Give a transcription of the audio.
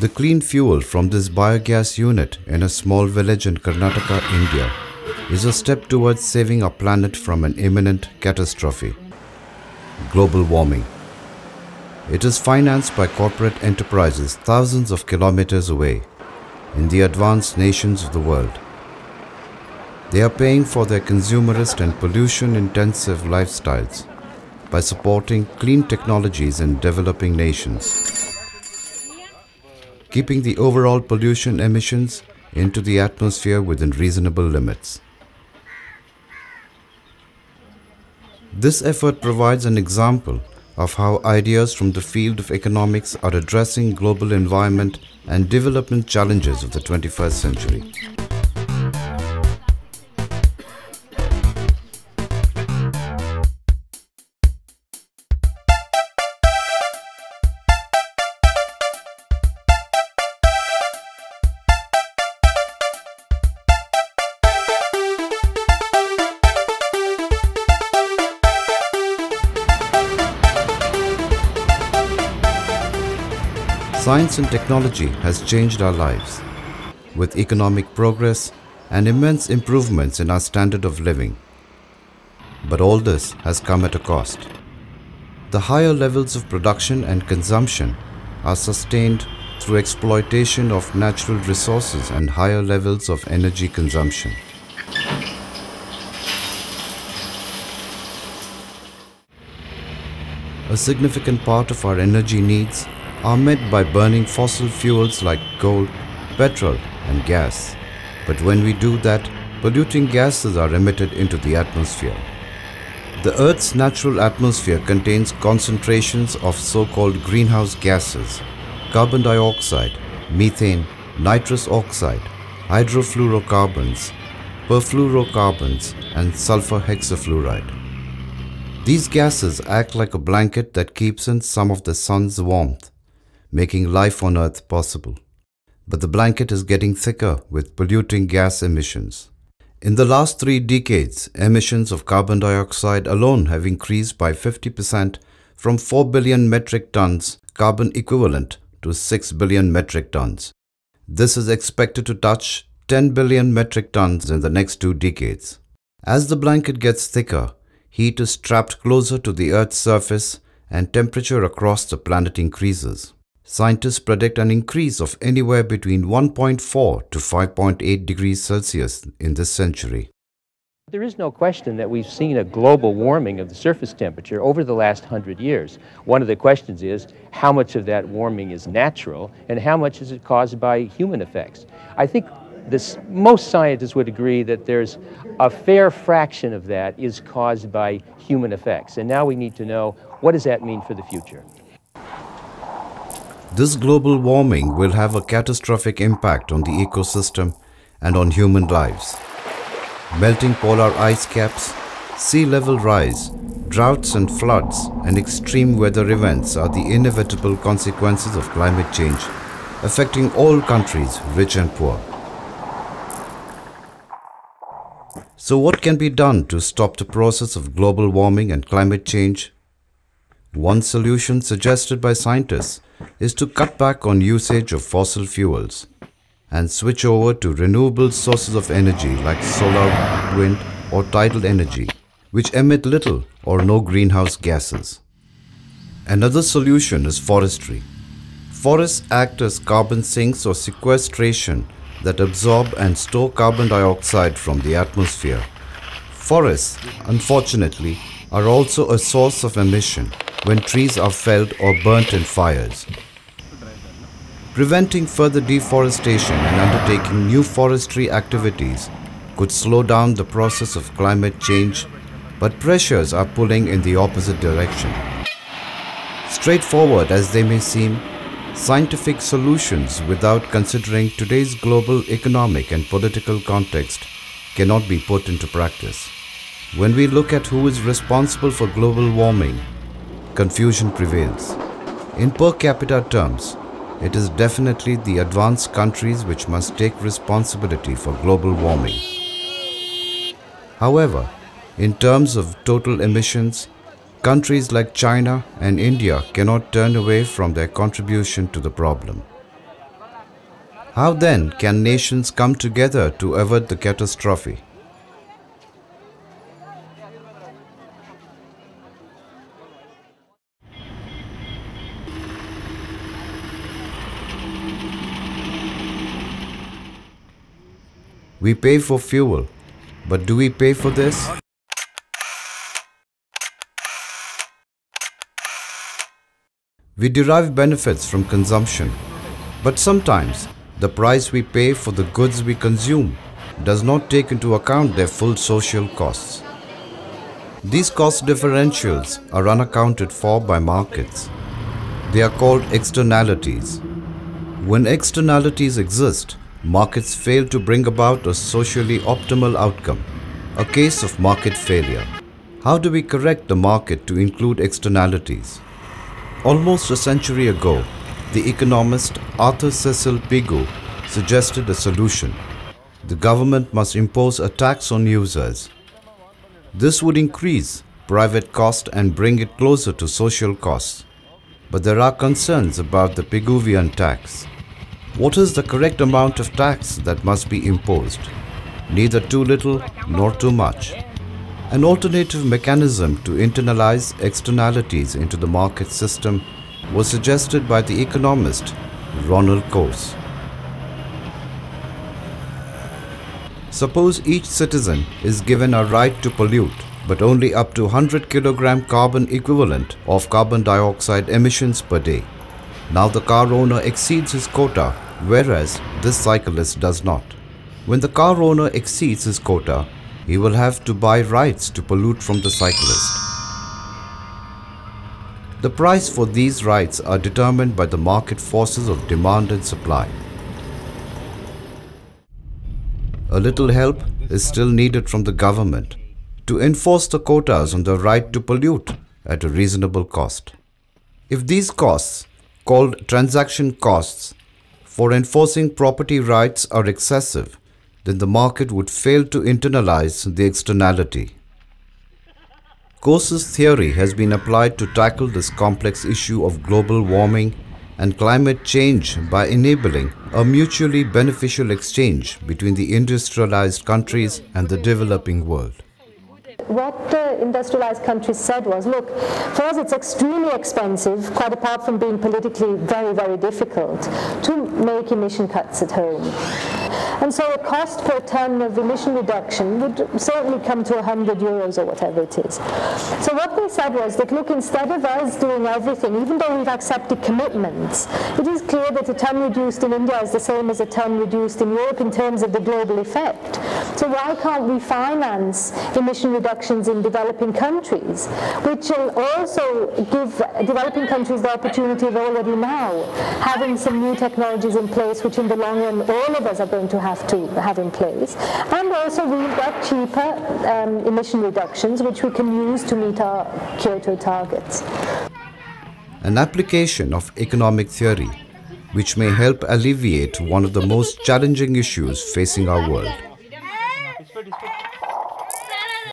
The clean fuel from this biogas unit in a small village in Karnataka, India is a step towards saving our planet from an imminent catastrophe global warming. It is financed by corporate enterprises thousands of kilometers away in the advanced nations of the world. They are paying for their consumerist and pollution intensive lifestyles by supporting clean technologies in developing nations, keeping the overall pollution emissions into the atmosphere within reasonable limits. This effort provides an example of how ideas from the field of economics are addressing global environment and development challenges of the 21st century. Science and technology has changed our lives with economic progress and immense improvements in our standard of living. But all this has come at a cost. The higher levels of production and consumption are sustained through exploitation of natural resources and higher levels of energy consumption. A significant part of our energy needs are met by burning fossil fuels like coal, petrol and gas. But when we do that, polluting gases are emitted into the atmosphere. The Earth's natural atmosphere contains concentrations of so-called greenhouse gases, carbon dioxide, methane, nitrous oxide, hydrofluorocarbons, perfluorocarbons and sulfur hexafluoride. These gases act like a blanket that keeps in some of the sun's warmth making life on Earth possible. But the blanket is getting thicker with polluting gas emissions. In the last three decades, emissions of carbon dioxide alone have increased by 50% from 4 billion metric tons carbon equivalent to 6 billion metric tons. This is expected to touch 10 billion metric tons in the next two decades. As the blanket gets thicker, heat is trapped closer to the Earth's surface and temperature across the planet increases. Scientists predict an increase of anywhere between 1.4 to 5.8 degrees Celsius in this century. There is no question that we've seen a global warming of the surface temperature over the last hundred years. One of the questions is how much of that warming is natural and how much is it caused by human effects? I think this, most scientists would agree that there's a fair fraction of that is caused by human effects. And now we need to know what does that mean for the future? This global warming will have a catastrophic impact on the ecosystem and on human lives. Melting polar ice caps, sea level rise, droughts and floods, and extreme weather events are the inevitable consequences of climate change, affecting all countries, rich and poor. So what can be done to stop the process of global warming and climate change? One solution suggested by scientists is to cut back on usage of fossil fuels and switch over to renewable sources of energy like solar, wind or tidal energy, which emit little or no greenhouse gases. Another solution is forestry. Forests act as carbon sinks or sequestration that absorb and store carbon dioxide from the atmosphere. Forests, unfortunately, are also a source of emission when trees are felled or burnt in fires. Preventing further deforestation and undertaking new forestry activities could slow down the process of climate change, but pressures are pulling in the opposite direction. Straightforward as they may seem, scientific solutions without considering today's global economic and political context cannot be put into practice. When we look at who is responsible for global warming, confusion prevails. In per capita terms, it is definitely the advanced countries which must take responsibility for global warming. However, in terms of total emissions, countries like China and India cannot turn away from their contribution to the problem. How then can nations come together to avert the catastrophe? We pay for fuel, but do we pay for this? We derive benefits from consumption, but sometimes the price we pay for the goods we consume does not take into account their full social costs. These cost differentials are unaccounted for by markets. They are called externalities. When externalities exist, markets fail to bring about a socially optimal outcome, a case of market failure. How do we correct the market to include externalities? Almost a century ago, the economist Arthur Cecil Pigou suggested a solution. The government must impose a tax on users. This would increase private cost and bring it closer to social costs. But there are concerns about the Pigouvian tax. What is the correct amount of tax that must be imposed? Neither too little nor too much. An alternative mechanism to internalize externalities into the market system was suggested by the economist Ronald Coase. Suppose each citizen is given a right to pollute, but only up to 100 kilogram carbon equivalent of carbon dioxide emissions per day. Now the car owner exceeds his quota, whereas this cyclist does not. When the car owner exceeds his quota, he will have to buy rights to pollute from the cyclist. The price for these rights are determined by the market forces of demand and supply. A little help is still needed from the government to enforce the quotas on the right to pollute at a reasonable cost. If these costs, called transaction costs, for enforcing property rights are excessive, then the market would fail to internalize the externality. Coase's theory has been applied to tackle this complex issue of global warming and climate change by enabling a mutually beneficial exchange between the industrialized countries and the developing world what the industrialized countries said was, look, for us it's extremely expensive, quite apart from being politically very, very difficult, to make emission cuts at home. And so a cost per ton of emission reduction would certainly come to 100 euros or whatever it is. So what they said was that, look, instead of us doing everything, even though we've accepted commitments, it is clear that a ton reduced in India is the same as a ton reduced in Europe in terms of the global effect. So why can't we finance emission reductions in developing countries, which will also give developing countries the opportunity of already now having some new technologies in place, which in the long run all of us are going to have have to have in place. And also we've got cheaper um, emission reductions which we can use to meet our Kyoto targets. An application of economic theory which may help alleviate one of the most challenging issues facing our world.